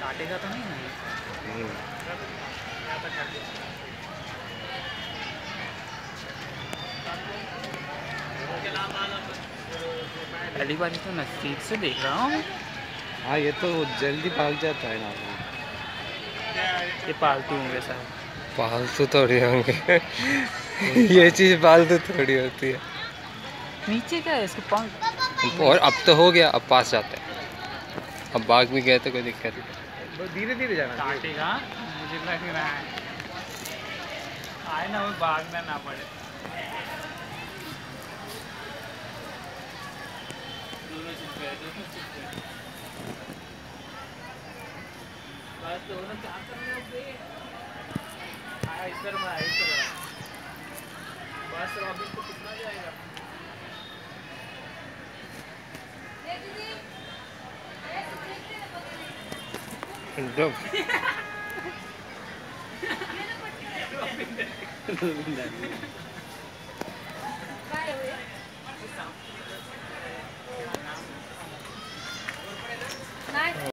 काटेगा तो नहीं पहली बार तो नज़दीक से देख रहा हूँ। हाँ ये तो जल्दी भाग जाता है ना। ये पालतू होंगे सर। पालतू थोड़ी होंगे। ये चीज़ पालतू थोड़ी होती है। नीचे क्या है इसके पंख और अब तो हो गया अब पास जाते हैं। अब भाग भी गए तो कोई दिक्कत नहीं। धीरे धीरे जाना। काटेगा मुझे लग रहा है। आए ना वो भागना ना पड़े। दोनों चुप गए दोनों चुप गए। बस रॉबिन को कितना जाएगा जब